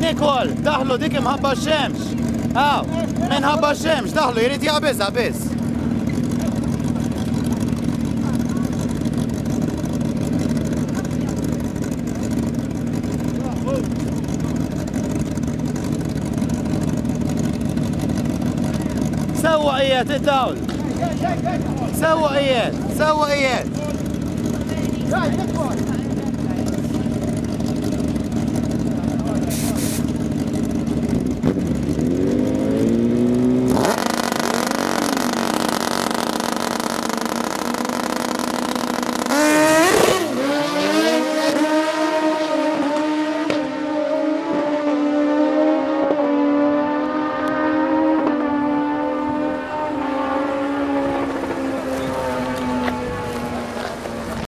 ناكل دحلو ديك مهبة الشمس هاو من هبة الشمس دحلو يريد يعبس عبس سوى ايات الدول سوى ايات سوى ايات